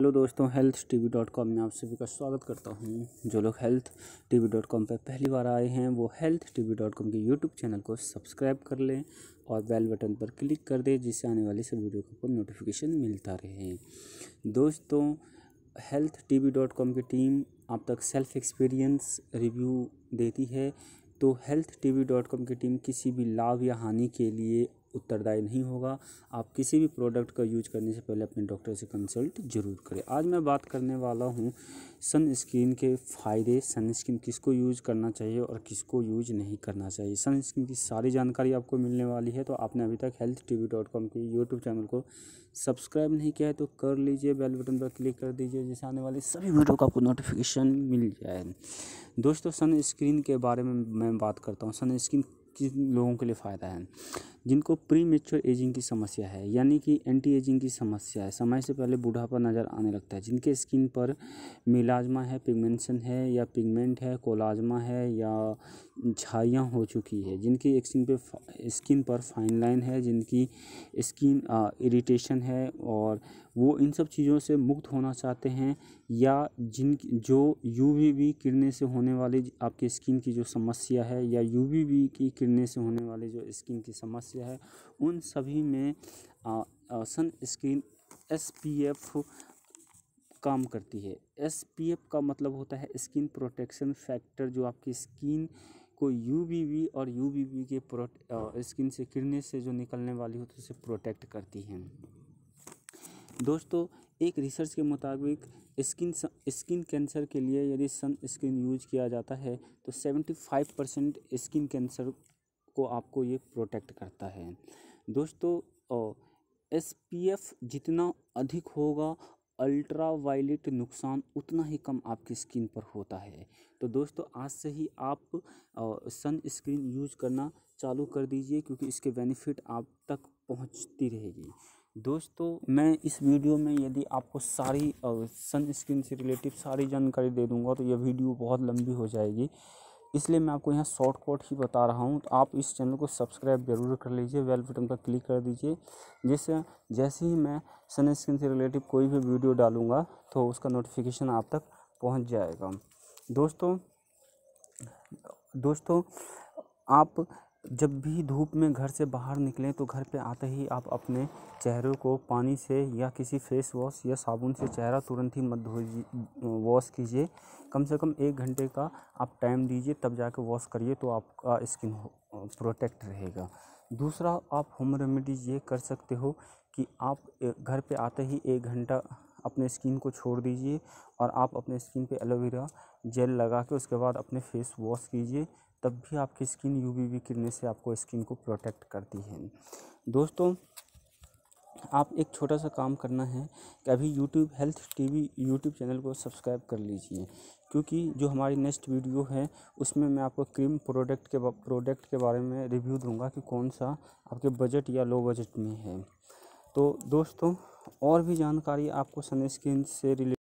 Hello दोस्तों, health T V dot com में आप सभी का स्वागत करता हूँ। जो लोग health T V dot com पर पहली बार आए हैं, वो health T V dot com के यूट्यूब चैनल को सब्सक्राइब कर लें और बेल बटन पर क्लिक कर दें, जिससे आने वाली सब वीडियो को नोटिफिकेशन मिलता रहे। दोस्तों, health T V dot com की टीम आप तक सेल्फ एक्सपीरियंस रिव्यू देती है। तो health T V dot com की टीम किसी भी लाभ या हानि के लिए उत्तरदायी नहीं होगा। आप किसी भी प्रोडक्ट का यूज़ करने से पहले अपने डॉक्टर से कंसल्ट ज़रूर करें। आज मैं बात करने वाला हूँ सनस्क्रीन के फ़ायदे सनस्क्रीन किसको यूज़ करना चाहिए और किसको यूज़ नहीं करना चाहिए। सनस्क्रीन की सारी जानकारी आपको मिलने वाली है तो आपने अभी तक health T V dot com के यूट्यूब चैनल को सब्सक्राइब नहीं किया है तो कर लीजिए बेल बटन पर क्लिक कर दीजिए, जिससे आने वाली सभी वीडियो का आपको नोटिफिकेशन मिल जाए। दोस्तों सनस्क्रीन के बारे में मैं बात करता हूँ। सनस्क्रीन किन लोगों के लिए फ़ायदा है? जिनको प्री मेच्योर एजिंग की समस्या है, यानी कि एंटी एजिंग की समस्या है। समय से पहले बूढ़ापा नज़र आने लगता है। जिनके स्किन पर मिलाजमा है पिगमेंशन है या पिगमेंट है कोलाजमा है या छाइयाँ हो चुकी है, जिनकी स्किन पे स्किन पर फाइन लाइन है, जिनकी स्किन इरिटेशन है और वो इन सब चीज़ों से मुक्त होना चाहते हैं या जिन, जो यू वी किरणें से होने वाली आपकी स्किन की जो समस्या है या यू वी की किरणें से होने वाली जो स्किन की समस्या है। उन सभी में sun screen S P F काम करती है। एस पी एफ़ का मतलब होता है स्किन प्रोटेक्शन फैक्टर, जो आपकी स्किन को यू वी वी और यू वी के प्रोट स्किन से किरने से जो निकलने वाली होती है, उसे प्रोटेक्ट करती हैं। दोस्तों, एक रिसर्च के मुताबिक स्किन स्किन कैंसर के लिए यदि सन स्क्रीन यूज़ किया जाता है तो seventy five percent skin cancer को आपको ये प्रोटेक्ट करता है। दोस्तों एस पी एफ़ जितना अधिक होगा अल्ट्रा वायलेट नुकसान उतना ही कम आपकी स्किन पर होता है। तो दोस्तों, आज से ही आप सन स्क्रीन यूज़ करना चालू कर दीजिए, क्योंकि इसके बेनिफिट आप तक पहुँचती रहेगी। दोस्तों, मैं इस वीडियो में यदि आपको सारी सन स्क्रीन से रिलेटिव सारी जानकारी दे दूँगा तो यह वीडियो बहुत लंबी हो जाएगी। इसलिए मैं आपको यहाँ शॉर्ट कोट ही बता रहा हूँ। तो आप इस चैनल को सब्सक्राइब ज़रूर कर लीजिए वेल बटन पर क्लिक कर दीजिए। जिससे जैसे ही मैं सन स्किन से रिलेटिव कोई भी वीडियो डालूँगा तो उसका नोटिफिकेशन आप तक पहुँच जाएगा। दोस्तों दोस्तों, आप जब भी धूप में घर से बाहर निकलें तो घर पे आते ही आप अपने चेहरे को पानी से या किसी फेस वॉश या साबुन से चेहरा तुरंत ही मत धो वॉश कीजिए। कम से कम एक घंटे का आप टाइम दीजिए, तब जाके वॉश करिए तो आपका स्किन प्रोटेक्ट रहेगा। दूसरा, आप होम रेमेडीज ये कर सकते हो कि आप घर पे आते ही एक घंटा अपने स्किन को छोड़ दीजिए और आप अपने स्किन पे एलोवेरा जेल लगा के उसके बाद अपने फेस वॉश कीजिए, तब भी आपकी स्किन यू वी किरणें से आपको स्किन को प्रोटेक्ट करती है। दोस्तों, आप एक छोटा सा काम करना है कि अभी YouTube health TV YouTube channel को सब्सक्राइब कर लीजिए, क्योंकि जो हमारी नेक्स्ट वीडियो है, उसमें मैं आपको क्रीम प्रोडक्ट के प्रोडक्ट के बारे में रिव्यू दूँगा कि कौन सा आपके बजट या लो बजट में है। तो दोस्तों और भी जानकारी आपको सन स्क्रीन से रिलेटेड